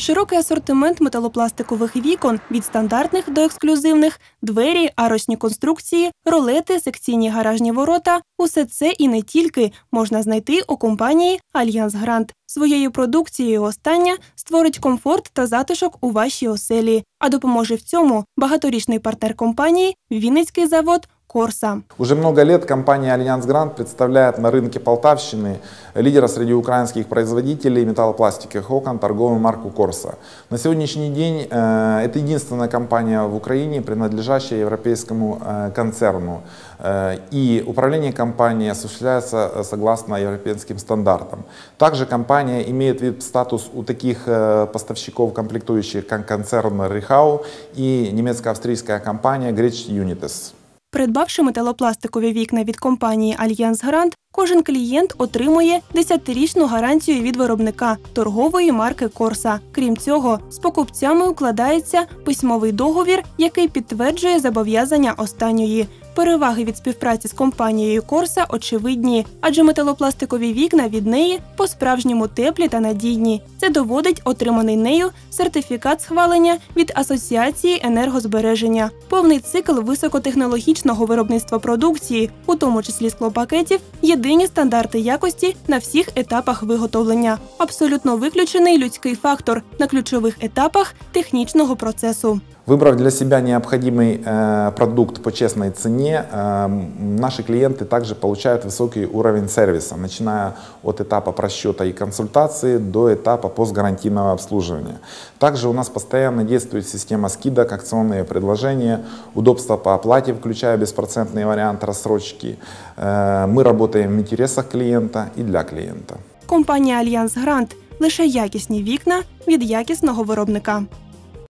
Широкий асортимент металопластикових вікон від стандартних до ексклюзивних, двері, арочні конструкції, ролети, секційні гаражні ворота. Усе це і не тільки можна знайти у компанії Альянс Грант. Своєю продукцією остання створить комфорт та затишок у вашій оселі. А допоможе в цьому багаторічний партнер компанії Вінницький завод Корса. Уже много лет компания Альянс Грант представляет на рынке Полтавщины лидера среди украинских производителей металлопластиковых окон торговую марку Корса. На сегодняшний день э, это единственная компания в Украине, принадлежащая европейскому э, концерну. Э, и управление компанией осуществляется э, согласно европейским стандартам. Также компания имеет вип-статус у таких э, поставщиков комплектующих, как концерн Рихау и немецко-австрийская компания Gretsch Unites. Придбавши металопластикові вікна від компанії Альянс Грант, кожен клієнт отримує 10-річну гарантію від виробника торгової марки Корса. Крім цього, з покупцями укладається письмовий договір, який підтверджує зобов'язання останньої. Переваги від співпраці з компанією Корса очевидні, адже металопластикові вікна від неї по-справжньому теплі та надійні. Це доводить отриманий нею сертифікат схвалення від Асоціації енергозбереження, повний цикл високотехнологічного виробництва продукції, у тому числі склопакетів, єдині стандарти якості на всіх етапах виготовлення. Абсолютно виключений людський фактор на ключових етапах технічного процесу. Выбрав для себя необходимый э, продукт по честной цене, э, наши клиенты также получают высокий уровень сервиса, начиная от этапа просчета и консультации до этапа постгарантийного обслуживания. Также у нас постоянно действует система скидок, акционные предложения, удобство по оплате, включая беспроцентный вариант рассрочки. Э, мы работаем в интересах клиента и для клиента. Компанія Альянс Грант лише якісні вікна від якісного виробника.